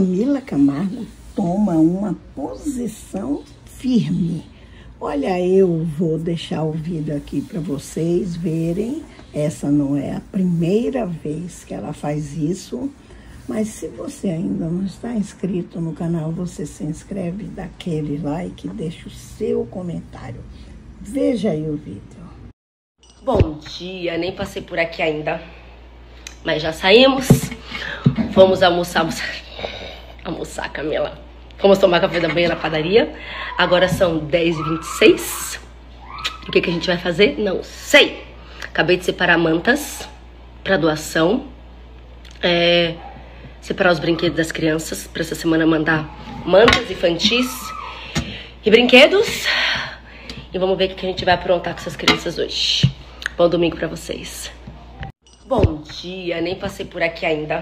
Camila Camargo toma uma posição firme. Olha, eu vou deixar o vídeo aqui para vocês verem. Essa não é a primeira vez que ela faz isso. Mas se você ainda não está inscrito no canal, você se inscreve, dá aquele like, deixa o seu comentário. Veja aí o vídeo. Bom dia, nem passei por aqui ainda, mas já saímos. Vamos almoçar, almoçar, almoçar Camila. Vamos tomar café da manhã na padaria. Agora são 10h26. O que, que a gente vai fazer? Não sei. Acabei de separar mantas para doação. É, separar os brinquedos das crianças para essa semana mandar mantas infantis e brinquedos. E vamos ver o que a gente vai aprontar com essas crianças hoje. Bom domingo para vocês. Bom dia, nem passei por aqui ainda,